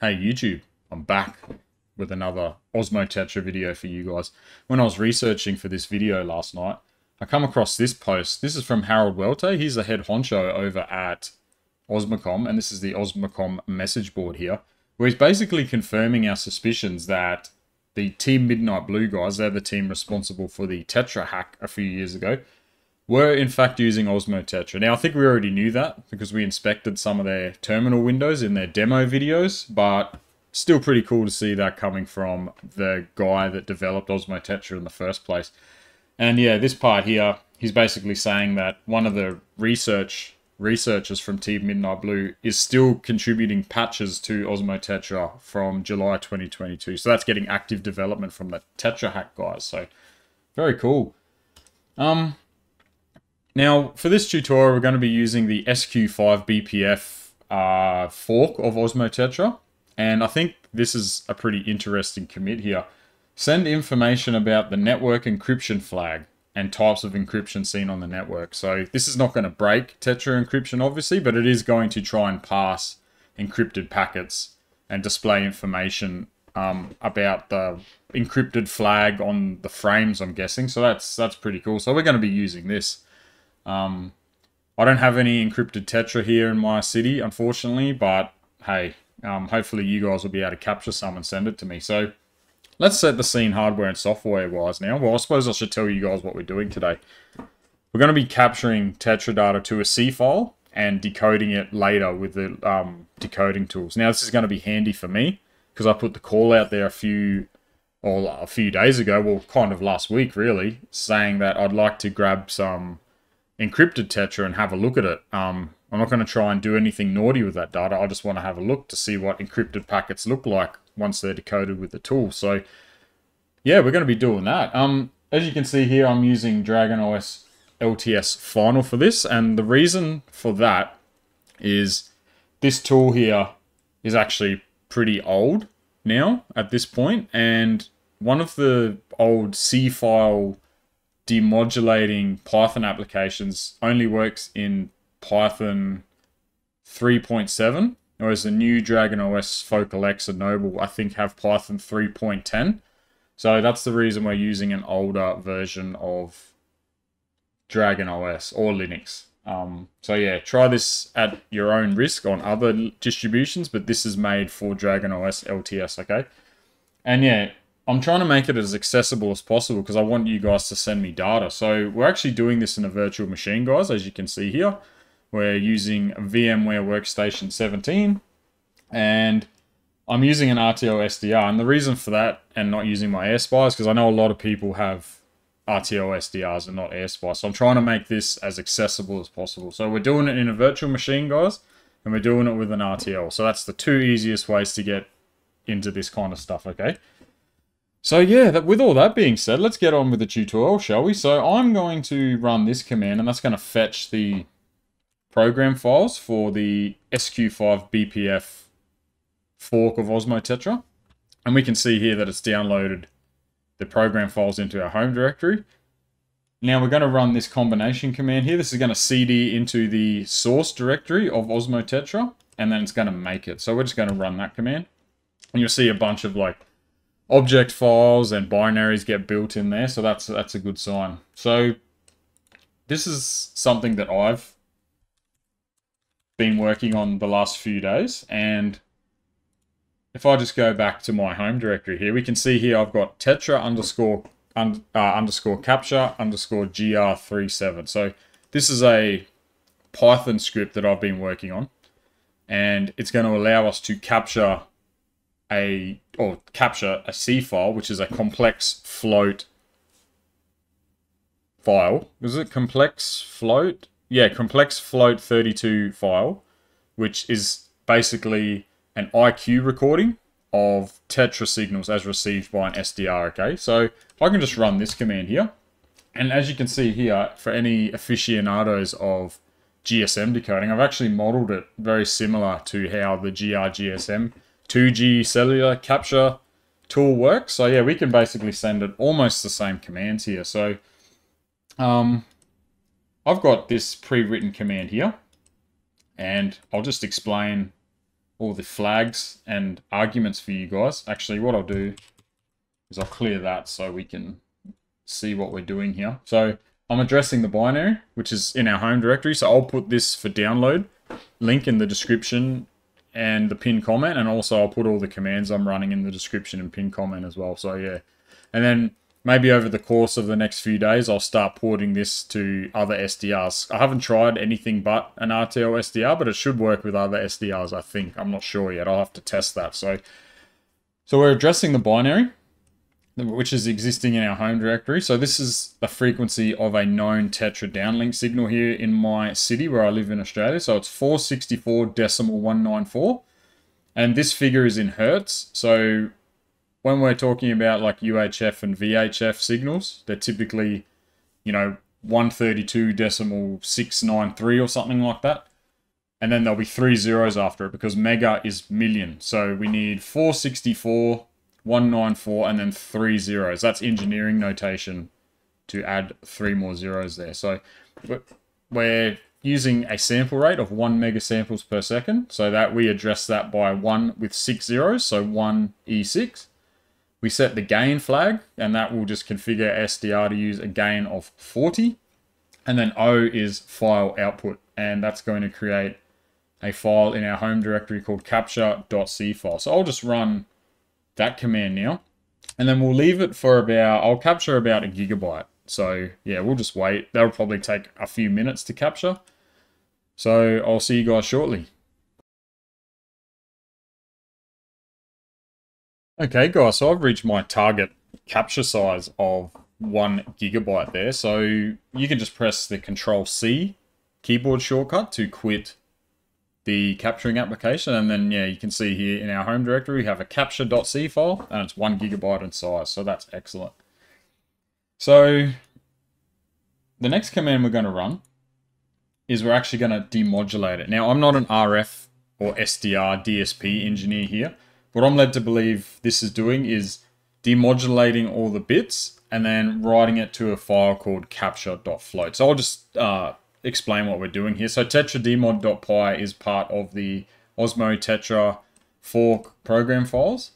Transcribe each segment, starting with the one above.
Hey YouTube, I'm back with another Osmo Tetra video for you guys. When I was researching for this video last night, I come across this post. This is from Harald Welte. He's the head honcho over at Osmocom, and this is the Osmocom message board here, where he's basically confirming our suspicions that the Team Midnight Blue guys, they're the team responsible for the Tetra hack a few years ago, were in fact using Osmo Tetra. Now, I think we already knew that because we inspected some of their terminal windows in their demo videos, but still pretty cool to see that coming from the guy that developed Osmo Tetra in the first place. And yeah, this part here, he's basically saying that one of the research researchers from Team Midnight Blue is still contributing patches to Osmo Tetra from July 2022. So that's getting active development from the Tetra hack guys. So very cool. Um, now, for this tutorial, we're going to be using the SQ5 BPF uh, fork of Osmo Tetra. And I think this is a pretty interesting commit here. Send information about the network encryption flag and types of encryption seen on the network. So this is not going to break Tetra encryption, obviously, but it is going to try and pass encrypted packets and display information um, about the encrypted flag on the frames, I'm guessing. So that's that's pretty cool. So we're going to be using this. Um, I don't have any encrypted Tetra here in my city, unfortunately, but hey, um, hopefully you guys will be able to capture some and send it to me. So let's set the scene hardware and software wise now. Well, I suppose I should tell you guys what we're doing today. We're going to be capturing Tetra data to a C file and decoding it later with the um, decoding tools. Now, this is going to be handy for me because I put the call out there a few or a few days ago, well, kind of last week, really, saying that I'd like to grab some encrypted Tetra and have a look at it. Um, I'm not going to try and do anything naughty with that data. I just want to have a look to see what encrypted packets look like once they're decoded with the tool. So, yeah, we're going to be doing that. Um, as you can see here, I'm using Dragon OS LTS Final for this, and the reason for that is this tool here is actually pretty old now at this point, and one of the old C file demodulating Python applications only works in Python 3.7, whereas the new Dragon OS Focal X and Noble, I think, have Python 3.10. So that's the reason we're using an older version of Dragon OS or Linux. Um, so yeah, try this at your own risk on other distributions, but this is made for Dragon OS LTS, okay? And yeah, I'm trying to make it as accessible as possible because I want you guys to send me data. So we're actually doing this in a virtual machine, guys, as you can see here. We're using VMware Workstation 17 and I'm using an RTL SDR. And the reason for that and not using my AirSpy is because I know a lot of people have RTL SDRs and not AirSpy. So I'm trying to make this as accessible as possible. So we're doing it in a virtual machine, guys, and we're doing it with an RTL. So that's the two easiest ways to get into this kind of stuff, okay? So yeah, that, with all that being said, let's get on with the tutorial, shall we? So I'm going to run this command, and that's going to fetch the program files for the SQ5 BPF fork of Osmo Tetra. And we can see here that it's downloaded the program files into our home directory. Now we're going to run this combination command here. This is going to cd into the source directory of Osmo Tetra, and then it's going to make it. So we're just going to run that command. And you'll see a bunch of like object files and binaries get built in there, so that's that's a good sign. So this is something that I've been working on the last few days, and if I just go back to my home directory here, we can see here I've got tetra underscore un, uh, underscore capture underscore gr37. So this is a Python script that I've been working on, and it's going to allow us to capture a or capture a C file, which is a complex float file. Is it complex float? Yeah, complex float 32 file, which is basically an IQ recording of tetra signals as received by an SDR, okay? So I can just run this command here. And as you can see here, for any aficionados of GSM decoding, I've actually modeled it very similar to how the GRGSM 2G cellular capture tool works. So yeah, we can basically send it almost the same commands here. So um, I've got this pre-written command here and I'll just explain all the flags and arguments for you guys. Actually, what I'll do is I'll clear that so we can see what we're doing here. So I'm addressing the binary, which is in our home directory. So I'll put this for download, link in the description and the pin comment. And also I'll put all the commands I'm running in the description and pin comment as well. So yeah. And then maybe over the course of the next few days, I'll start porting this to other SDRs. I haven't tried anything but an RTL SDR, but it should work with other SDRs, I think. I'm not sure yet. I'll have to test that. So, so we're addressing the binary which is existing in our home directory. So this is the frequency of a known Tetra downlink signal here in my city where I live in Australia. So it's 464 decimal 194. And this figure is in Hertz. So when we're talking about like UHF and VHF signals, they're typically, you know, 132 decimal 693 or something like that. And then there'll be three zeros after it because mega is million. So we need 464 194, and then three zeros. That's engineering notation to add three more zeros there. So we're using a sample rate of one mega samples per second. So that we address that by one with six zeros, so one E6. We set the gain flag, and that will just configure SDR to use a gain of 40. And then O is file output, and that's going to create a file in our home directory called capture.c file. So I'll just run that command now. And then we'll leave it for about, I'll capture about a gigabyte. So yeah, we'll just wait. That'll probably take a few minutes to capture. So I'll see you guys shortly. Okay guys, so I've reached my target capture size of one gigabyte there. So you can just press the control C keyboard shortcut to quit the capturing application. And then, yeah, you can see here in our home directory, we have a capture.c file and it's one gigabyte in size. So that's excellent. So the next command we're going to run is we're actually going to demodulate it. Now, I'm not an RF or SDR DSP engineer here. What I'm led to believe this is doing is demodulating all the bits and then writing it to a file called capture.float. So I'll just uh, explain what we're doing here. So tetrademod.py is part of the Osmo Tetra fork program files.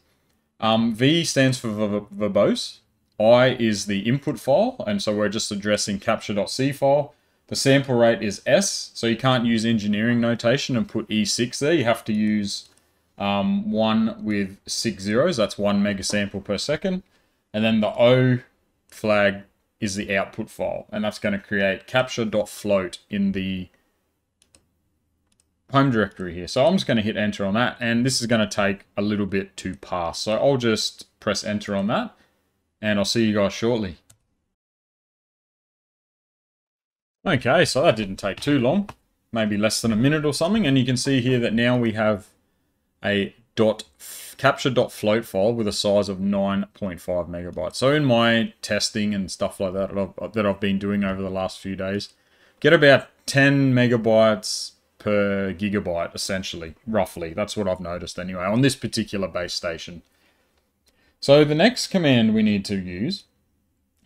Um, v stands for verbose. I is the input file, and so we're just addressing capture.c file. The sample rate is S, so you can't use engineering notation and put E6 there. You have to use um, 1 with 6 zeros. That's 1 megasample per second. And then the O flag is the output file. And that's going to create capture.float in the home directory here. So I'm just going to hit enter on that. And this is going to take a little bit to pass. So I'll just press enter on that. And I'll see you guys shortly. Okay, so that didn't take too long. Maybe less than a minute or something. And you can see here that now we have a dot capture.float file with a size of 9.5 megabytes. So in my testing and stuff like that that I've, that I've been doing over the last few days, get about 10 megabytes per gigabyte, essentially, roughly. That's what I've noticed anyway, on this particular base station. So the next command we need to use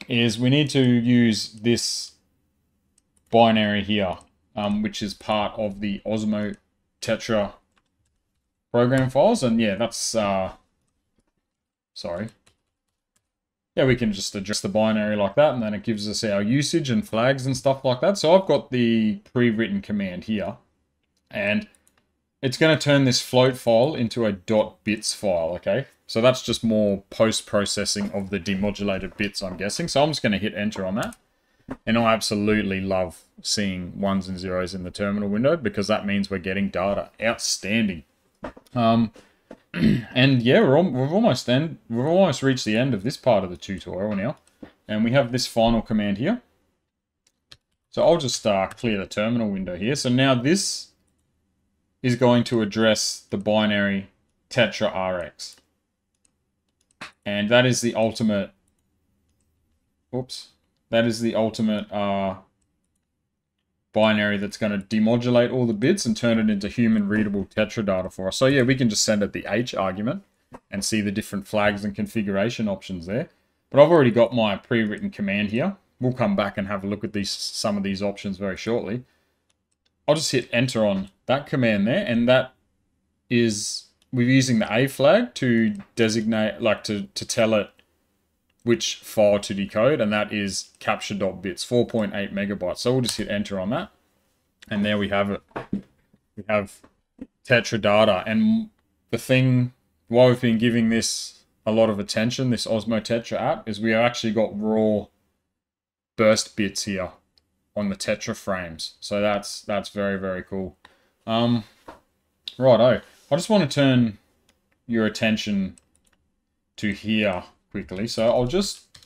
is we need to use this binary here, um, which is part of the Osmo Tetra program files. And yeah, that's, uh, sorry. Yeah, we can just adjust the binary like that, and then it gives us our usage and flags and stuff like that. So I've got the pre-written command here, and it's going to turn this float file into a dot .bits file, okay? So that's just more post-processing of the demodulated bits, I'm guessing. So I'm just going to hit enter on that. And I absolutely love seeing ones and zeros in the terminal window because that means we're getting data. Outstanding. Um, and yeah, we're al we've almost end we've almost reached the end of this part of the tutorial now, and we have this final command here. So I'll just uh, clear the terminal window here. So now this is going to address the binary Tetra RX. And that is the ultimate, oops, that is the ultimate uh, binary that's going to demodulate all the bits and turn it into human readable tetradata for us. So yeah, we can just send it the H argument and see the different flags and configuration options there. But I've already got my pre-written command here. We'll come back and have a look at these some of these options very shortly. I'll just hit enter on that command there and that is we're using the A flag to designate, like to, to tell it which file to decode, and that is capture.bits, 4.8 megabytes. So we'll just hit enter on that. And there we have it. We have Tetra data, And the thing, why we've been giving this a lot of attention, this Osmo Tetra app, is we have actually got raw burst bits here on the Tetra frames. So that's that's very, very cool. Um, righto. I just want to turn your attention to here quickly. So I'll just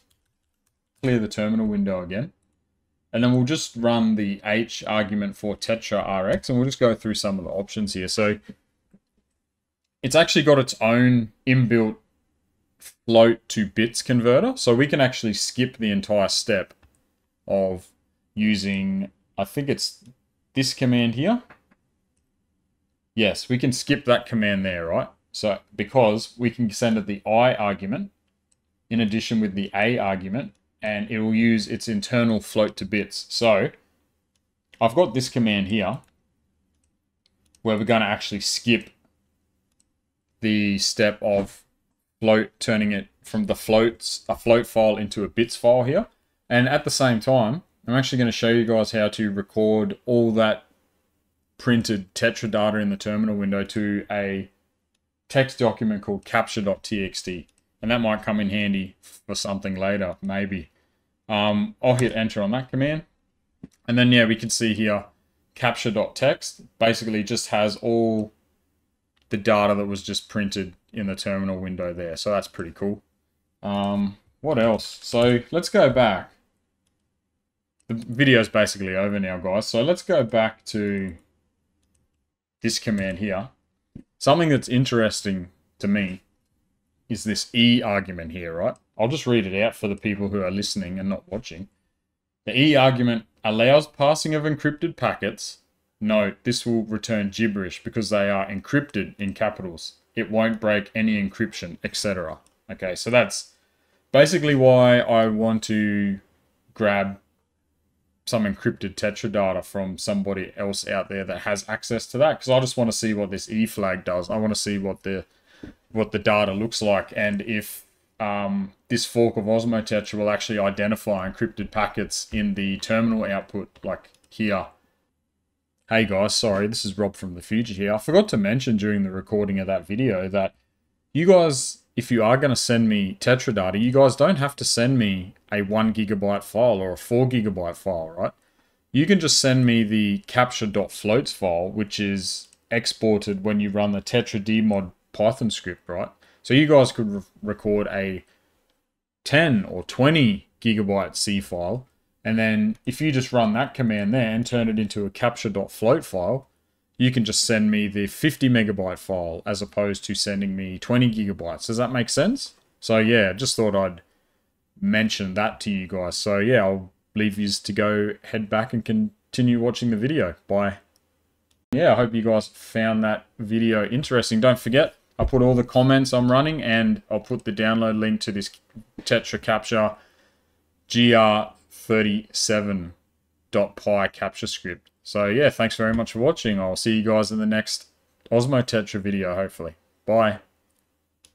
clear the terminal window again. And then we'll just run the H argument for Tetra RX and we'll just go through some of the options here. So it's actually got its own inbuilt float to bits converter. So we can actually skip the entire step of using, I think it's this command here. Yes, we can skip that command there, right? So because we can send it the I argument in addition with the A argument and it will use its internal float to bits. So I've got this command here where we're going to actually skip the step of float, turning it from the floats, a float file into a bits file here. And at the same time, I'm actually going to show you guys how to record all that printed Tetra data in the terminal window to a text document called capture.txt. And that might come in handy for something later, maybe. Um, I'll hit enter on that command. And then, yeah, we can see here, capture.txt basically just has all the data that was just printed in the terminal window there. So that's pretty cool. Um, what else? So let's go back. The video is basically over now, guys. So let's go back to this command here. Something that's interesting to me is this E argument here, right? I'll just read it out for the people who are listening and not watching. The E argument allows passing of encrypted packets. Note, this will return gibberish because they are encrypted in capitals. It won't break any encryption, etc. Okay, so that's basically why I want to grab some encrypted tetra data from somebody else out there that has access to that because I just want to see what this E flag does. I want to see what the what the data looks like and if um, this fork of Osmo will actually identify encrypted packets in the terminal output, like here. Hey guys, sorry, this is Rob from the future here. I forgot to mention during the recording of that video that you guys, if you are going to send me Tetra data, you guys don't have to send me a one gigabyte file or a four gigabyte file, right? You can just send me the capture.floats file, which is exported when you run the Tetra dmod Python script, right? So you guys could re record a 10 or 20 gigabyte C file. And then if you just run that command there and turn it into a capture.float file, you can just send me the 50 megabyte file as opposed to sending me 20 gigabytes. Does that make sense? So yeah, just thought I'd mention that to you guys. So yeah, I'll leave you to go head back and continue watching the video. Bye. Yeah, I hope you guys found that video interesting. Don't forget, I'll put all the comments I'm running and I'll put the download link to this Tetra Capture GR37.py capture script. So yeah, thanks very much for watching. I'll see you guys in the next Osmo Tetra video, hopefully. Bye.